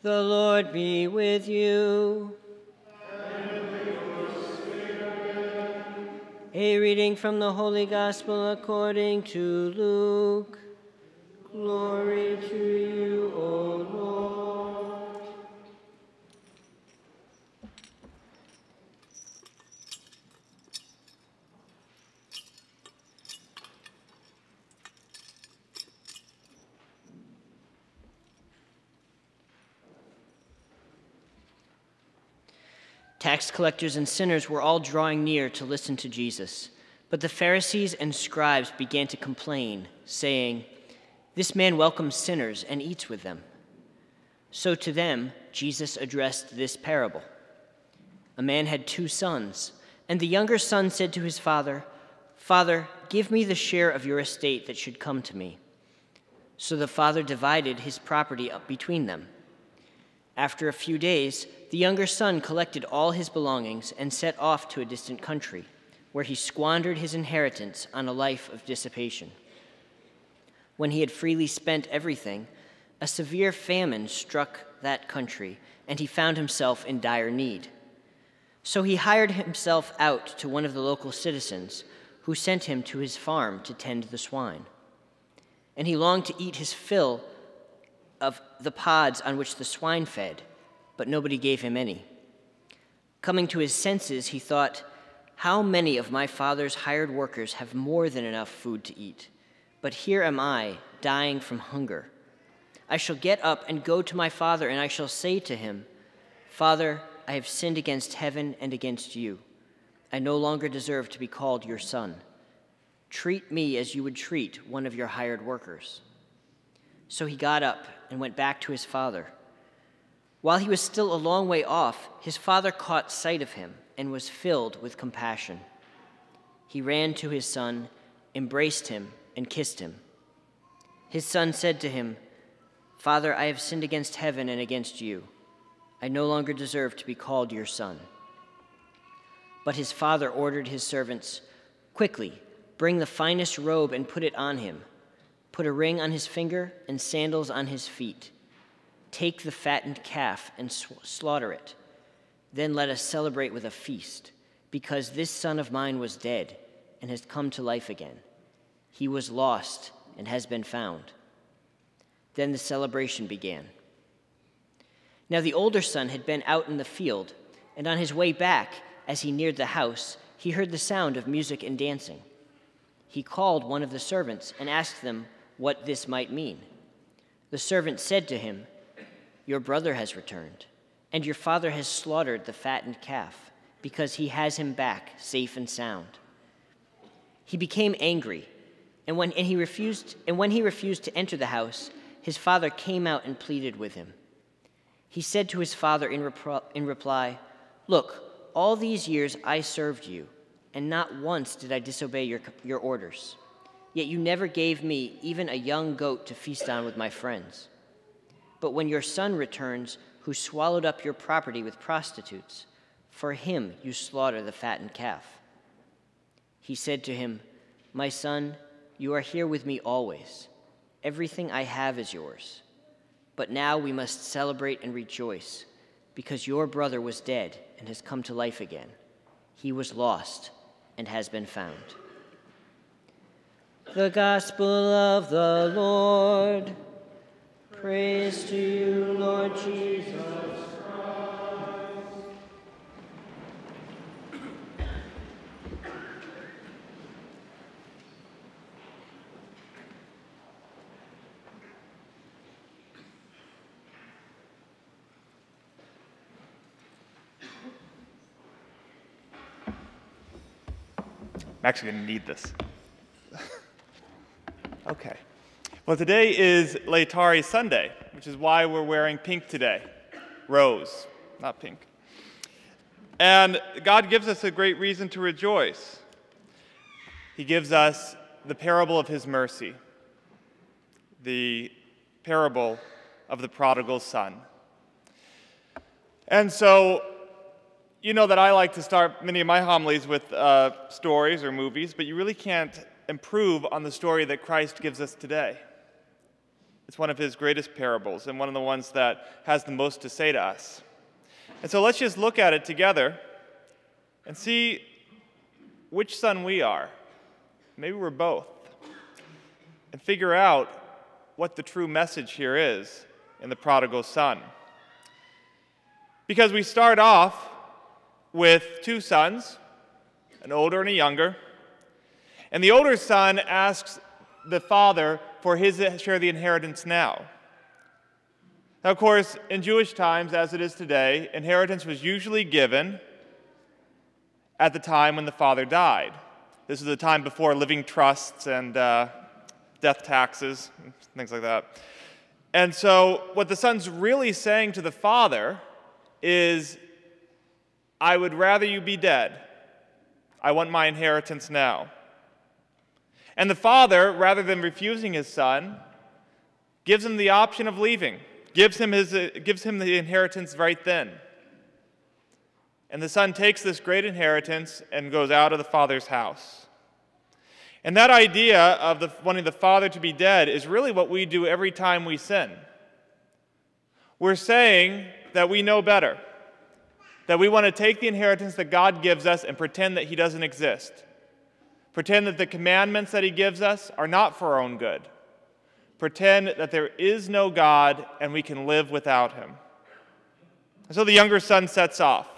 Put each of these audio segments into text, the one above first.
The Lord be with you. A reading from the Holy Gospel according to Luke. Glory to you, O Lord. Tax collectors and sinners were all drawing near to listen to Jesus. But the Pharisees and scribes began to complain, saying, This man welcomes sinners and eats with them. So to them, Jesus addressed this parable A man had two sons, and the younger son said to his father, Father, give me the share of your estate that should come to me. So the father divided his property up between them. After a few days, the younger son collected all his belongings and set off to a distant country, where he squandered his inheritance on a life of dissipation. When he had freely spent everything, a severe famine struck that country, and he found himself in dire need. So he hired himself out to one of the local citizens, who sent him to his farm to tend the swine. And he longed to eat his fill of the pods on which the swine fed but nobody gave him any. Coming to his senses, he thought, How many of my father's hired workers have more than enough food to eat? But here am I, dying from hunger. I shall get up and go to my father, and I shall say to him, Father, I have sinned against heaven and against you. I no longer deserve to be called your son. Treat me as you would treat one of your hired workers. So he got up and went back to his father. While he was still a long way off, his father caught sight of him and was filled with compassion. He ran to his son, embraced him, and kissed him. His son said to him, Father, I have sinned against heaven and against you. I no longer deserve to be called your son. But his father ordered his servants, Quickly, bring the finest robe and put it on him. Put a ring on his finger and sandals on his feet Take the fattened calf and slaughter it. Then let us celebrate with a feast, because this son of mine was dead and has come to life again. He was lost and has been found. Then the celebration began. Now the older son had been out in the field, and on his way back, as he neared the house, he heard the sound of music and dancing. He called one of the servants and asked them what this might mean. The servant said to him, your brother has returned, and your father has slaughtered the fattened calf, because he has him back safe and sound. He became angry, and when, and he refused, and when he refused to enter the house, his father came out and pleaded with him. He said to his father in, repro- in reply, Look, all these years I served you, and not once did I disobey your, your orders. Yet you never gave me even a young goat to feast on with my friends. But when your son returns, who swallowed up your property with prostitutes, for him you slaughter the fattened calf. He said to him, My son, you are here with me always. Everything I have is yours. But now we must celebrate and rejoice, because your brother was dead and has come to life again. He was lost and has been found. The Gospel of the Lord. Praise to you, Lord Jesus. I'm actually going to need this. Well, today is Laetare Sunday, which is why we're wearing pink today. Rose, not pink. And God gives us a great reason to rejoice. He gives us the parable of his mercy, the parable of the prodigal son. And so, you know that I like to start many of my homilies with uh, stories or movies, but you really can't improve on the story that Christ gives us today. It's one of his greatest parables and one of the ones that has the most to say to us. And so let's just look at it together and see which son we are. Maybe we're both. And figure out what the true message here is in the prodigal son. Because we start off with two sons, an older and a younger. And the older son asks the father for his share of the inheritance now. Now, of course, in Jewish times, as it is today, inheritance was usually given at the time when the father died. This is the time before living trusts and uh, death taxes, things like that. And so, what the son's really saying to the father is, I would rather you be dead. I want my inheritance now. And the father, rather than refusing his son, gives him the option of leaving, gives him, his, uh, gives him the inheritance right then. And the son takes this great inheritance and goes out of the father's house. And that idea of the, wanting the father to be dead is really what we do every time we sin. We're saying that we know better, that we want to take the inheritance that God gives us and pretend that he doesn't exist. Pretend that the commandments that He gives us are not for our own good. Pretend that there is no God and we can live without Him. And so the younger son sets off,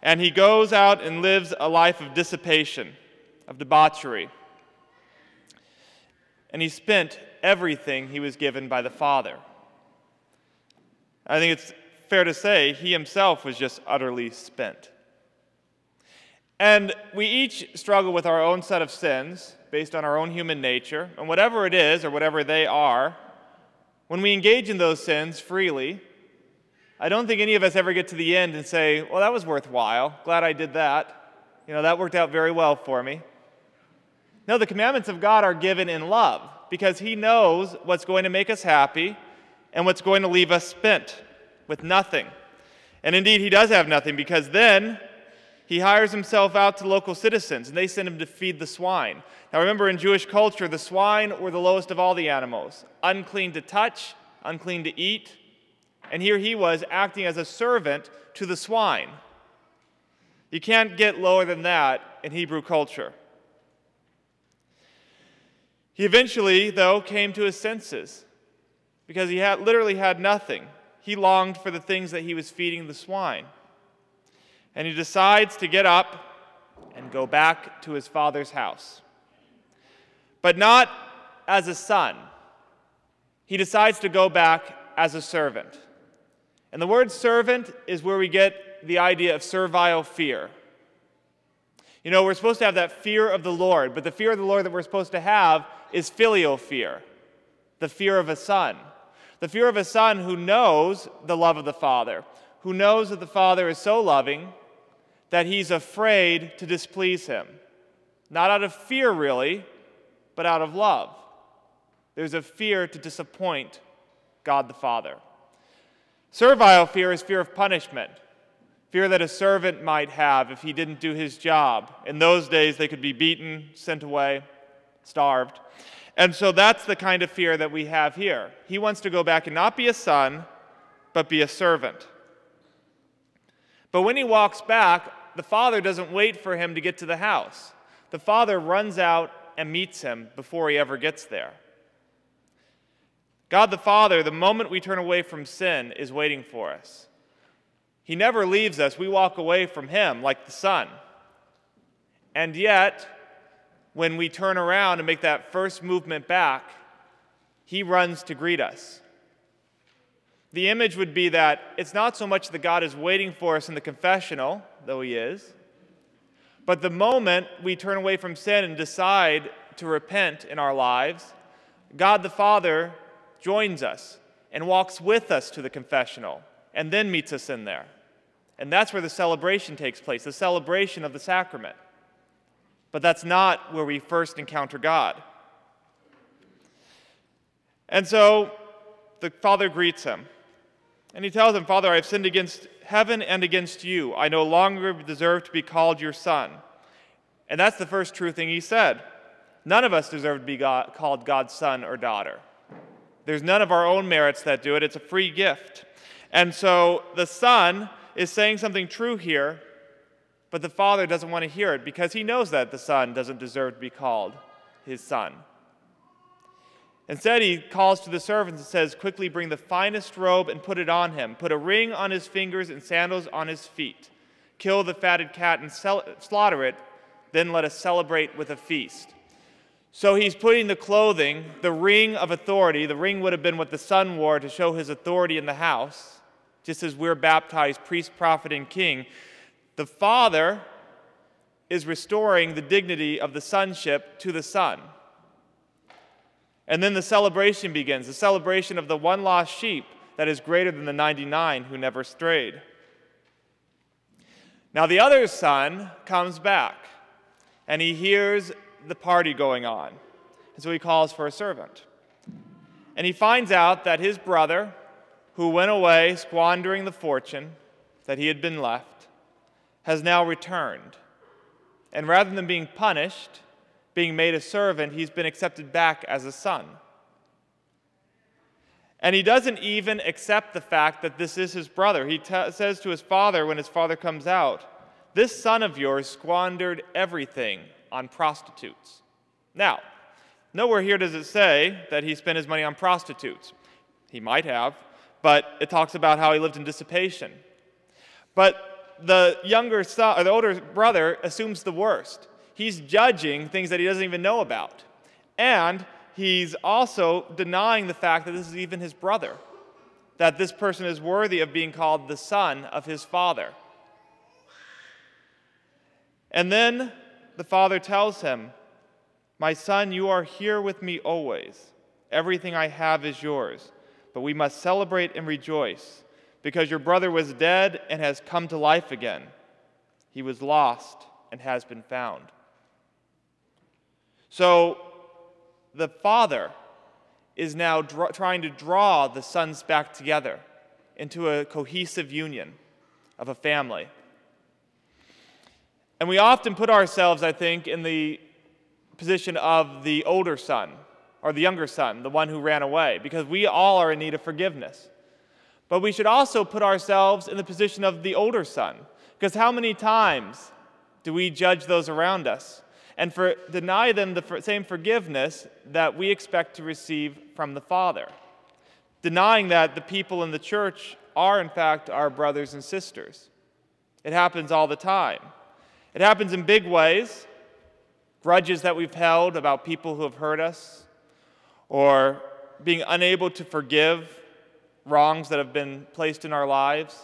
and he goes out and lives a life of dissipation, of debauchery. And he spent everything he was given by the Father. I think it's fair to say he himself was just utterly spent. And we each struggle with our own set of sins based on our own human nature, and whatever it is or whatever they are, when we engage in those sins freely, I don't think any of us ever get to the end and say, well, that was worthwhile. Glad I did that. You know, that worked out very well for me. No, the commandments of God are given in love because He knows what's going to make us happy and what's going to leave us spent with nothing. And indeed, He does have nothing because then he hires himself out to local citizens, and they send him to feed the swine. Now, remember, in Jewish culture, the swine were the lowest of all the animals unclean to touch, unclean to eat. And here he was acting as a servant to the swine. You can't get lower than that in Hebrew culture. He eventually, though, came to his senses because he had, literally had nothing. He longed for the things that he was feeding the swine and he decides to get up and go back to his father's house. But not as a son. He decides to go back as a servant. And the word servant is where we get the idea of servile fear. You know, we're supposed to have that fear of the Lord, but the fear of the Lord that we're supposed to have is filial fear, the fear of a son. The fear of a son who knows the love of the Father, who knows that the Father is so loving that he's afraid to displease him. Not out of fear, really, but out of love. There's a fear to disappoint God the Father. Servile fear is fear of punishment, fear that a servant might have if he didn't do his job. In those days, they could be beaten, sent away, starved. And so that's the kind of fear that we have here. He wants to go back and not be a son, but be a servant. But when he walks back, the father doesn't wait for him to get to the house. The father runs out and meets him before he ever gets there. God the Father, the moment we turn away from sin, is waiting for us. He never leaves us. We walk away from Him like the Son. And yet, when we turn around and make that first movement back, He runs to greet us. The image would be that it's not so much that God is waiting for us in the confessional, though He is, but the moment we turn away from sin and decide to repent in our lives, God the Father joins us and walks with us to the confessional and then meets us in there. And that's where the celebration takes place, the celebration of the sacrament. But that's not where we first encounter God. And so the Father greets him. And he tells him, Father, I have sinned against heaven and against you. I no longer deserve to be called your son. And that's the first true thing he said. None of us deserve to be God, called God's son or daughter. There's none of our own merits that do it, it's a free gift. And so the Son is saying something true here, but the Father doesn't want to hear it because he knows that the Son doesn't deserve to be called his Son. Instead, he calls to the servants and says, Quickly bring the finest robe and put it on him. Put a ring on his fingers and sandals on his feet. Kill the fatted cat and slaughter it. Then let us celebrate with a feast. So he's putting the clothing, the ring of authority, the ring would have been what the son wore to show his authority in the house, just as we're baptized priest, prophet, and king. The father is restoring the dignity of the sonship to the son. And then the celebration begins the celebration of the one lost sheep that is greater than the 99 who never strayed. Now, the other son comes back and he hears the party going on. And so he calls for a servant. And he finds out that his brother, who went away squandering the fortune that he had been left, has now returned. And rather than being punished, being made a servant, he's been accepted back as a son. And he doesn't even accept the fact that this is his brother. He says to his father when his father comes out, This son of yours squandered everything on prostitutes. Now, nowhere here does it say that he spent his money on prostitutes. He might have, but it talks about how he lived in dissipation. But the younger son, or the older brother assumes the worst. He's judging things that he doesn't even know about. And he's also denying the fact that this is even his brother, that this person is worthy of being called the son of his father. And then the father tells him, My son, you are here with me always. Everything I have is yours. But we must celebrate and rejoice, because your brother was dead and has come to life again. He was lost and has been found. So the father is now trying to draw the sons back together into a cohesive union of a family. And we often put ourselves, I think, in the position of the older son or the younger son, the one who ran away, because we all are in need of forgiveness. But we should also put ourselves in the position of the older son, because how many times do we judge those around us and for, deny them the same forgiveness that we expect to receive from the Father? Denying that the people in the church are, in fact, our brothers and sisters. It happens all the time. It happens in big ways grudges that we've held about people who have hurt us, or being unable to forgive wrongs that have been placed in our lives,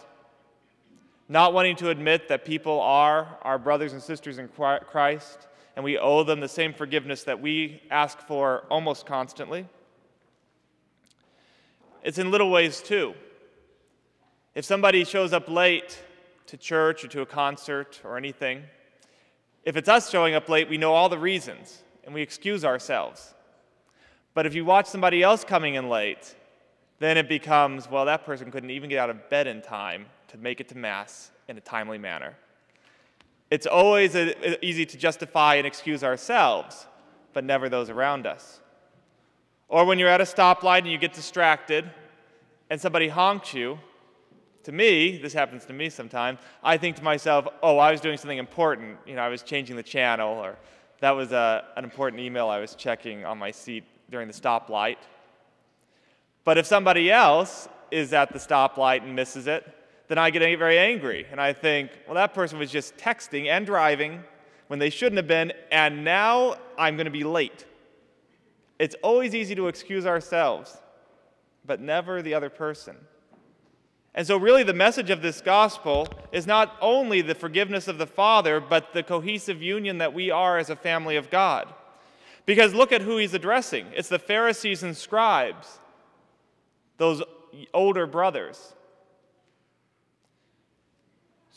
not wanting to admit that people are our brothers and sisters in Christ, and we owe them the same forgiveness that we ask for almost constantly. It's in little ways too. If somebody shows up late to church or to a concert or anything, if it's us showing up late, we know all the reasons and we excuse ourselves. But if you watch somebody else coming in late, then it becomes, well, that person couldn't even get out of bed in time to make it to Mass in a timely manner. It's always a, easy to justify and excuse ourselves, but never those around us. Or when you're at a stoplight and you get distracted and somebody honks you, to me, this happens to me sometimes, I think to myself, oh, I was doing something important. You know, I was changing the channel, or that was a, an important email I was checking on my seat during the stoplight. But if somebody else is at the stoplight and misses it, then I get very angry. And I think, well, that person was just texting and driving when they shouldn't have been, and now I'm going to be late. It's always easy to excuse ourselves, but never the other person. And so, really, the message of this gospel is not only the forgiveness of the Father, but the cohesive union that we are as a family of God. Because look at who he's addressing it's the Pharisees and scribes, those older brothers.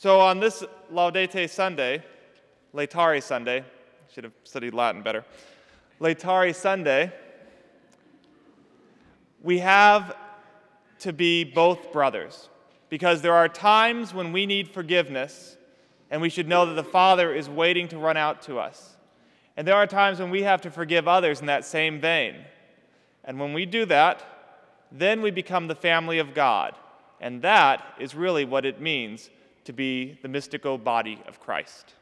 So, on this Laudate Sunday, Laetare Sunday, should have studied Latin better. Laetare Sunday, we have to be both brothers because there are times when we need forgiveness and we should know that the Father is waiting to run out to us. And there are times when we have to forgive others in that same vein. And when we do that, then we become the family of God. And that is really what it means to be the mystical body of Christ.